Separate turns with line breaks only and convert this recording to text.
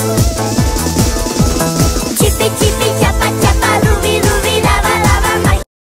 Thank